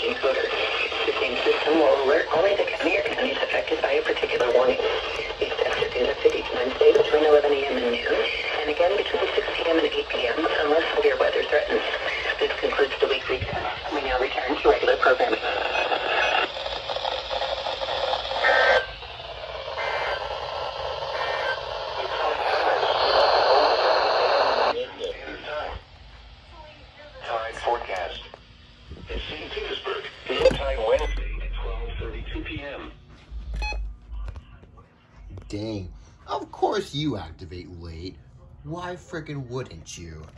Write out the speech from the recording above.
message encoder. The same system will alert only the county or counties affected by a particular warning. These tests are conducted each Wednesday between 11 a.m. and noon, and again between 6 p.m. and 8 p.m. unless severe weather threatens. This concludes the weekly test. We now return to regular programming. Tide forecast. In St. Wednesday at 12:32 p.m. Dang. Of course you activate late. Why frickin' wouldn't you?